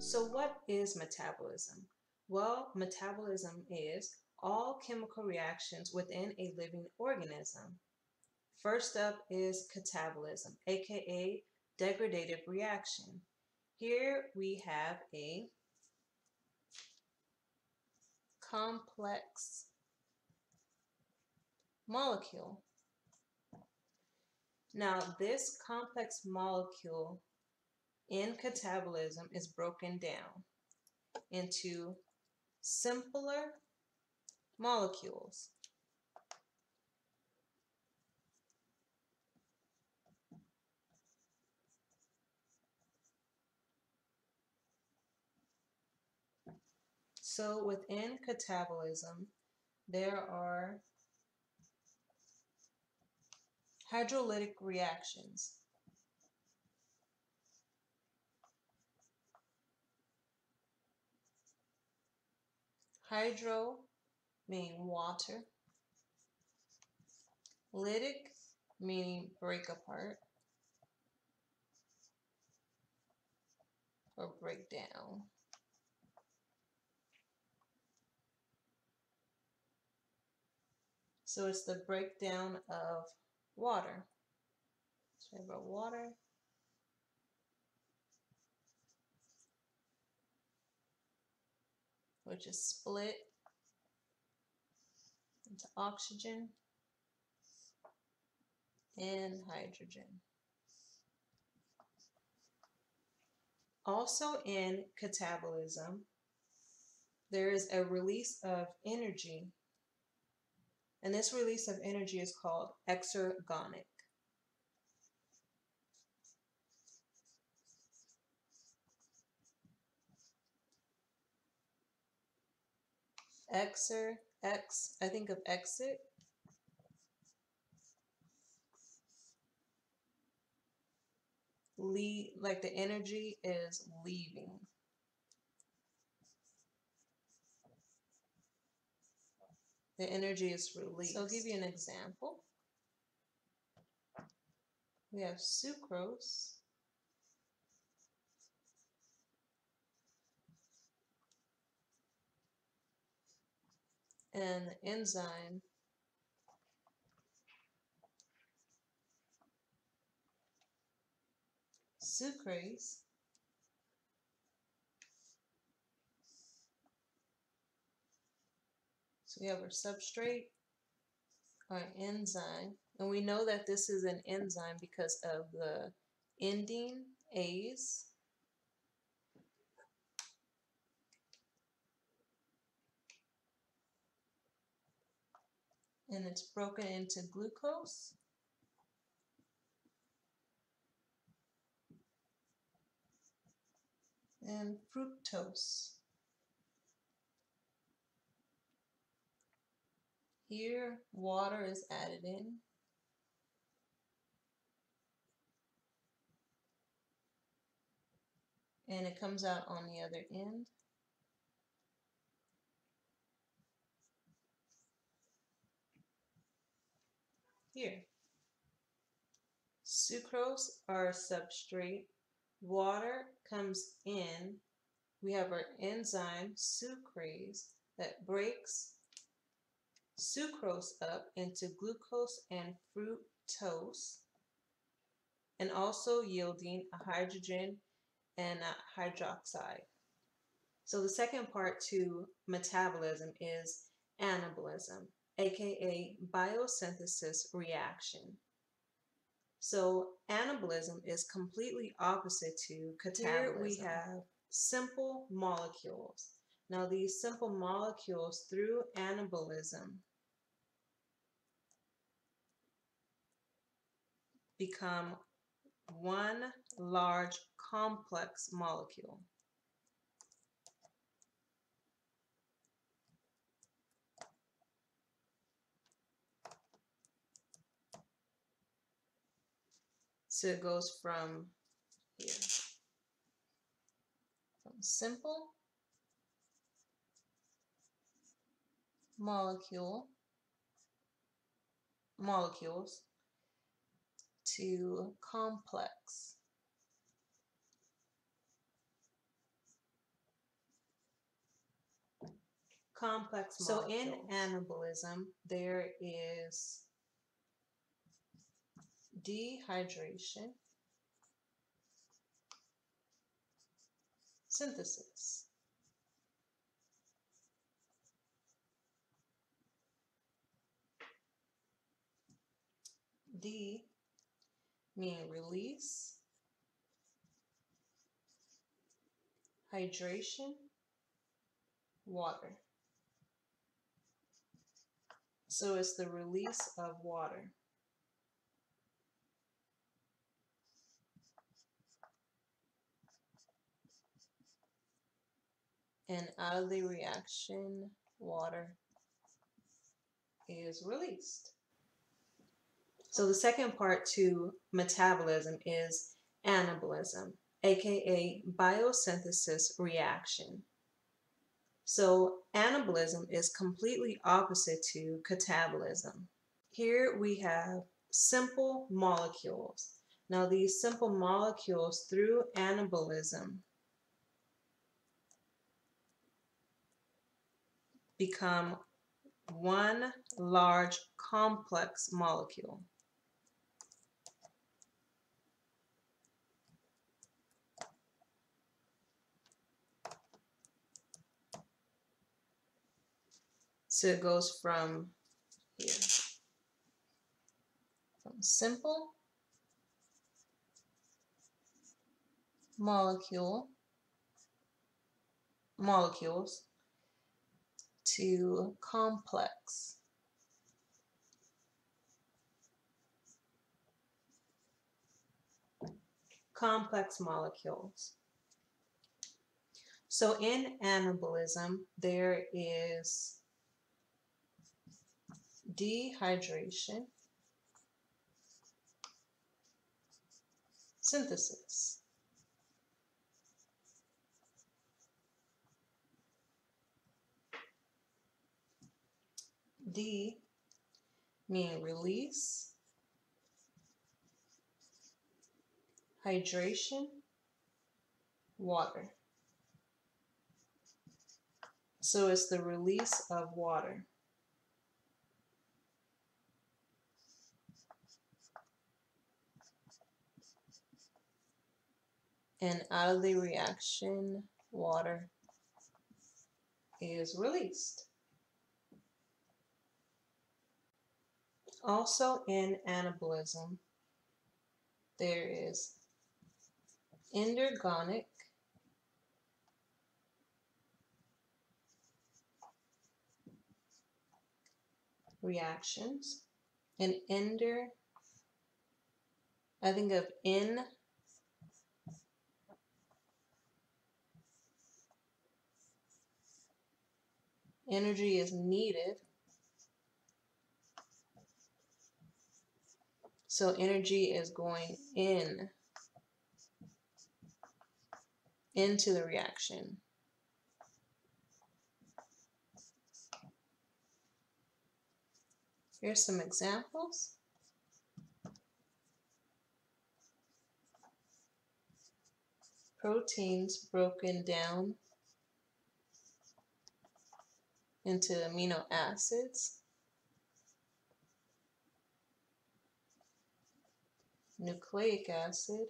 So what is metabolism? Well, metabolism is all chemical reactions within a living organism. First up is catabolism, aka degradative reaction. Here we have a complex molecule. Now this complex molecule in catabolism is broken down into simpler molecules. So within catabolism, there are hydrolytic reactions. Hydro meaning water. Lytic meaning break apart or break down. So it's the breakdown of water. So we have our water. Which is split into oxygen and hydrogen. Also in catabolism, there is a release of energy and this release of energy is called exergonic. Exer, X, I think of exit. Leave, like the energy is leaving. the energy is released. So I'll give you an example. We have sucrose. And the enzyme sucrase So we have our substrate, our enzyme, and we know that this is an enzyme because of the ending ase. And it's broken into glucose. and fructose. Here, water is added in. And it comes out on the other end. Here. Sucrose, our substrate. Water comes in. We have our enzyme, sucrase, that breaks sucrose up into glucose and fructose and also yielding a hydrogen and a hydroxide. So the second part to metabolism is anabolism, aka biosynthesis reaction. So anabolism is completely opposite to catabolism. Here we have simple molecules. Now these simple molecules through anabolism become one large complex molecule. So it goes from here, from simple molecule, molecules to complex. complex. So in anabolism, there is dehydration synthesis D meaning release, hydration, water. So it's the release of water. And out of the reaction, water is released. So the second part to metabolism is anabolism, aka biosynthesis reaction. So anabolism is completely opposite to catabolism. Here we have simple molecules. Now these simple molecules through anabolism become one large complex molecule. So it goes from here, from simple molecule, molecules to complex. complex molecules. So in anabolism, there is dehydration, synthesis. D meaning release, hydration, water. So it's the release of water. and out of the reaction water is released. Also in anabolism, there is endergonic reactions. And ender, I think of in energy is needed. So energy is going in, into the reaction. Here's some examples. Proteins broken down into amino acids. Nucleic acid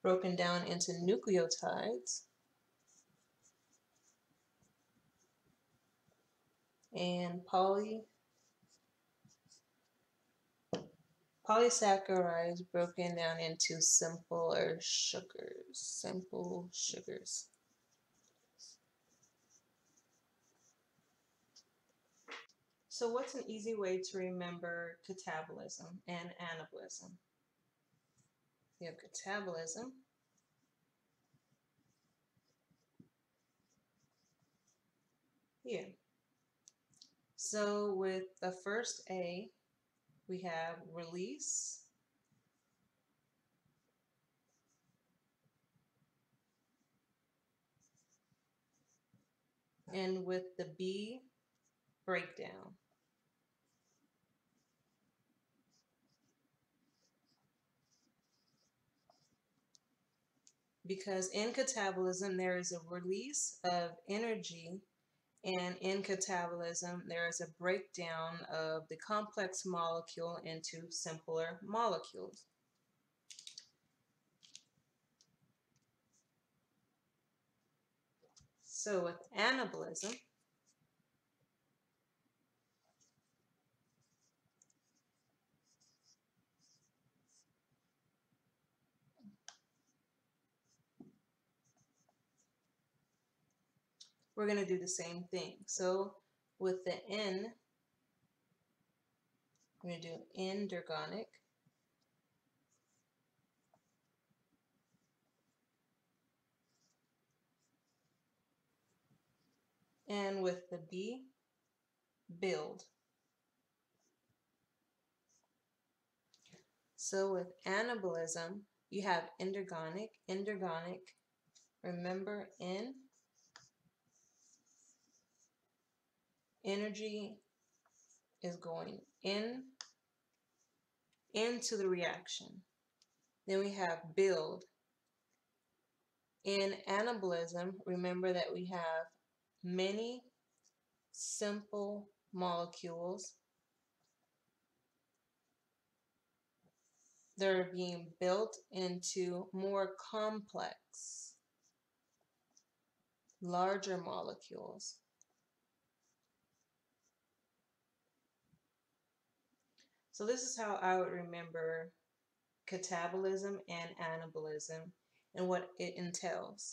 broken down into nucleotides and poly polysaccharides broken down into simpler sugars, simple sugars. So what's an easy way to remember catabolism and anabolism? You have catabolism. Here. So with the first A, we have release. And with the B, breakdown. Because in catabolism there is a release of energy and in catabolism there is a breakdown of the complex molecule into simpler molecules. So with anabolism, we're going to do the same thing. So with the N, I'm going to do N-dergonic. And with the B, build. So with anabolism, you have endergonic, endergonic, remember N energy is going in into the reaction. Then we have build. In anabolism, remember that we have many simple molecules that are being built into more complex, larger molecules. So this is how I would remember catabolism and anabolism and what it entails.